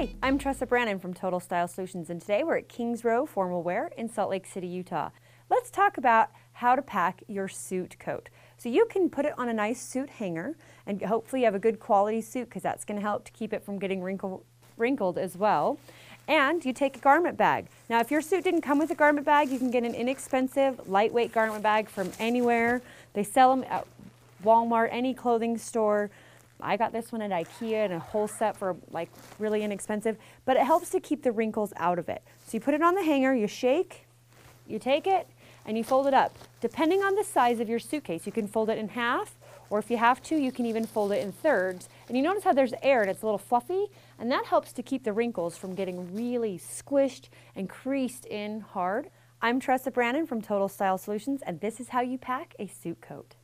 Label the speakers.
Speaker 1: Hi, I'm Tressa Branin from Total Style Solutions, and today we're at Kings Row Formal Wear in Salt Lake City, Utah. Let's talk about how to pack your suit coat. So you can put it on a nice suit hanger, and hopefully you have a good quality suit because that's going to help to keep it from getting wrinkle, wrinkled as well. And you take a garment bag. Now, if your suit didn't come with a garment bag, you can get an inexpensive, lightweight garment bag from anywhere. They sell them at Walmart, any clothing store. I got this one at Ikea and a whole set for like really inexpensive, but it helps to keep the wrinkles out of it. So you put it on the hanger, you shake, you take it, and you fold it up. Depending on the size of your suitcase, you can fold it in half, or if you have to, you can even fold it in thirds. And you notice how there's air and it's a little fluffy, and that helps to keep the wrinkles from getting really squished and creased in hard. I'm Tressa Branin from Total Style Solutions, and this is how you pack a suit coat.